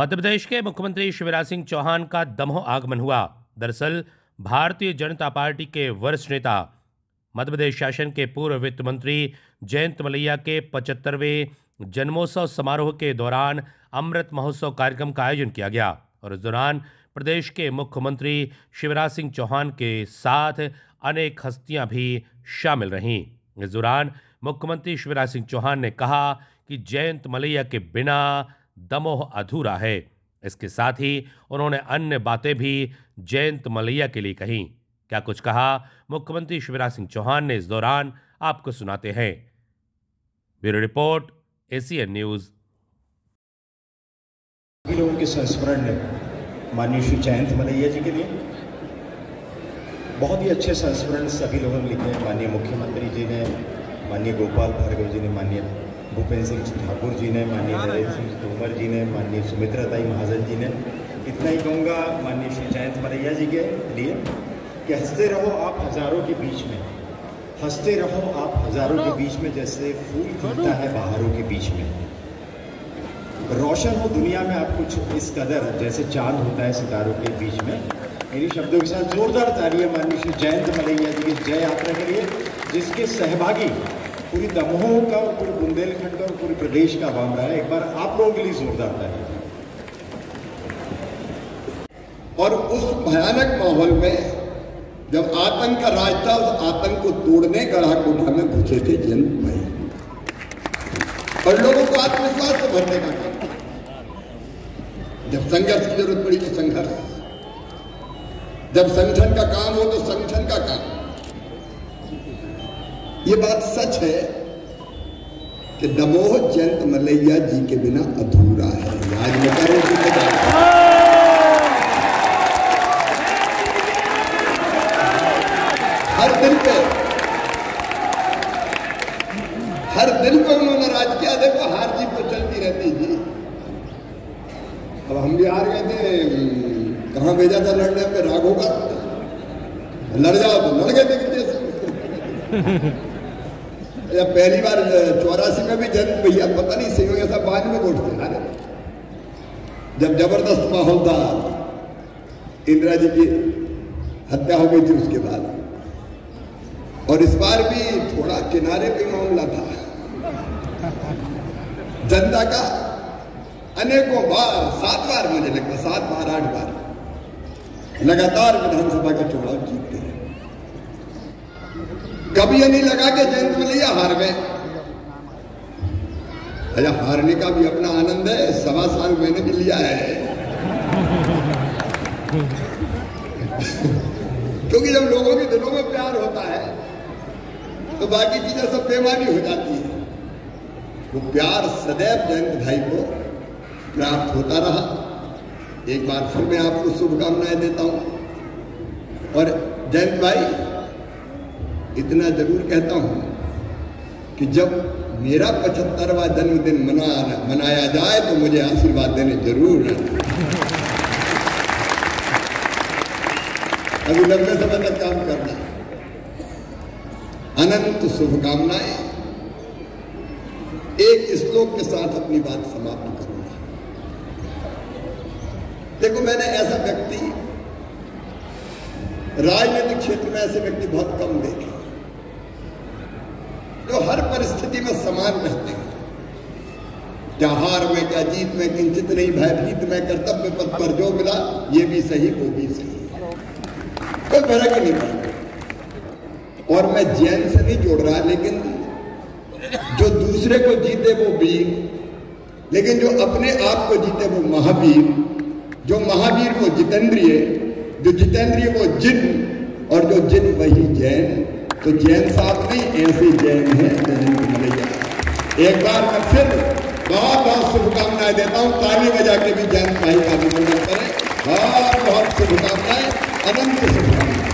मध्य प्रदेश के मुख्यमंत्री शिवराज सिंह चौहान का दमोह आगमन हुआ। दरअसल, भारतीय जनता पार्टी के वरिष्ठ नेता, मध्य प्रदेश शासन के पूर्व वित्त मंत्री जयंत मलैया के पचहत्तरवें जन्मोत्सव समारोह के दौरान अमृत महोत्सव कार्यक्रम का आयोजन किया गया और इस दौरान प्रदेश के मुख्यमंत्री शिवराज सिंह चौहान के साथ अनेक हस्तियाँ भी शामिल रहीं। इस दौरान मुख्यमंत्री शिवराज सिंह चौहान ने कहा कि जयंत मलैया के बिना दमोह अधूरा है। इसके साथ ही उन्होंने अन्य बातें भी जयंत मलैया के लिए कही। क्या कुछ कहा? मुख्यमंत्री शिवराज सिंह चौहान ने इस दौरान आपको सुनाते हैं। Bureau report, ACN news. लोगों के संस्मरण माननीय श्री जयंत मलैया जी के लिए। बहुत ही अच्छे संस्मरण सभी लोगों ने लिखे हैं। माननीय मुख्यमंत्री जी ने, माननीय गोपाल भार्गव जी ने, माननीय भूपेंद्र सिंह ठाकुर जी ने माननीय नरेंद्र सिंह तोमर जी ने माननीय सुमित्रा ताई महाजन जी ने इतना ही कहूँगा माननीय श्री जयंत मलैया जी के लिए कि हँसते रहो आप हज़ारों के बीच में। हँसते रहो आप हज़ारों के बीच में जैसे फूल खिलता है बाहरों के बीच में। रोशन हो दुनिया में आप कुछ इस कदर जैसे चाँद होता है सितारों के बीच में। इन्हीं शब्दों के साथ जोरदार तालियाँ माननीय श्री जयंत मलैया जी की जय यात्रा के लिए जिसके सहभागी पूरी दमोह का और पूरे बुंदेलखंड का और पूरे प्रदेश का आवाम रहा है। एक बार आप लोगों के लिए जोरदार तालियाँ और उस भयानक माहौल में जब आतंक का राज था, उस आतंक को तोड़ने गढ़ा कोठा में घुसे थे जयंत भाई। और लोगों को आत्मविश्वास से भरने का काम जब संघर्ष की ज़रूरत पड़ी तो संघर्ष। जब संगठन का काम हो तो संगठन का काम। ये बात सच है कि दमोह जयंत मलैया जी के बिना अधूरा है। आज रहा हर दिन पे, हर दिन पे उन्होंने राज किया देखो, हार जीत तो चलती रहती जी अब हम भी हार गए थे कहाँ भेजा था लड़ने पे? राघो का। लड़ जाओ तो लड़ गए थे कितने या पहली बार चौरासी में भी जन भैया पता नहीं, सही ऐसा बाद में वोट थे जब ज़बरदस्त माहौल था, इंदिरा जी की हत्या हो गई थी उसके बाद। और इस बार भी थोड़ा किनारे पे मामला था। जनता का अनेकों बार, सात बार, मुझे लगता सात बार, आठ बार, लगातार विधानसभा का चुनाव जीतते हैं कभी ये नहीं लगा कि जयंत मलैया हार गए अरे हारने का भी अपना आनंद है, सवा साल मैंने भी लिया है। क्योंकि जब लोगों के दिलों में प्यार होता है तो बाकी चीज़ें सब बेमानी हो जाती है। वो प्यार सदैव जयंत भाई को प्राप्त होता रहा। एक बार फिर मैं आपको शुभकामनाएँ देता हूँ। और जयंत भाई इतना ज़रूर कहता हूँ कि जब मेरा पचहत्तरवा जन्मदिन मना, मनाया जाए तो मुझे आशीर्वाद देने ज़रूर अभी लंबे समय तक काम करना अनंत शुभकामनाएँ। एक श्लोक के साथ अपनी बात समाप्त करूँगा। देखो, मैंने ऐसा व्यक्ति, राजनीतिक क्षेत्र में ऐसे व्यक्ति बहुत कम देखे जो हर परिस्थिति में समान रहते हैं। क्या हार में क्या जीत में, किंचित नहीं, भयभीत में, कर्तव्य पद पर जो मिला, ये भी सही, वो भी सही। कोई फ़र्क नहीं पड़ता। और मैं जैन से नहीं जोड़ रहा, लेकिन जो दूसरे को जीते वो वीर, लेकिन जो अपने आप को जीते वो महावीर, जो महावीर वो जितेंद्रिय, जो जितेंद्रिय वो जिन, और जो जिन वही जैन। तो जैन साहब नहीं ऐसे जैन है मलैया एक बार मैं फिर बहुत बहुत शुभकामनाएँ देता हूँ। ताली बजा के भी जैन भाई का अभिनंदन करें। बहुत बहुत शुभकामनाएँ, अनंत शुभकामनाएँ।